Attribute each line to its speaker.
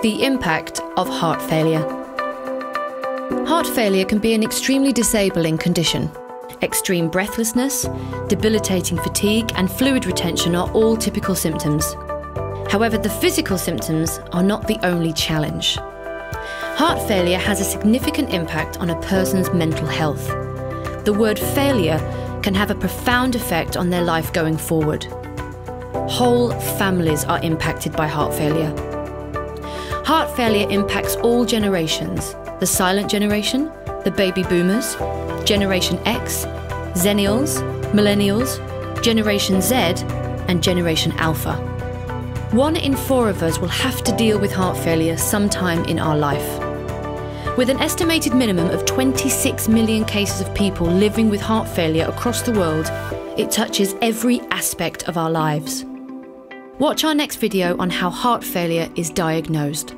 Speaker 1: The impact of heart failure. Heart failure can be an extremely disabling condition. Extreme breathlessness, debilitating fatigue, and fluid retention are all typical symptoms. However, the physical symptoms are not the only challenge. Heart failure has a significant impact on a person's mental health. The word failure can have a profound effect on their life going forward. Whole families are impacted by heart failure. Heart failure impacts all generations the silent generation, the baby boomers, Generation X, Xennials, Millennials, Generation Z, and Generation Alpha. One in four of us will have to deal with heart failure sometime in our life. With an estimated minimum of 26 million cases of people living with heart failure across the world, it touches every aspect of our lives. Watch our next video on how heart failure is diagnosed.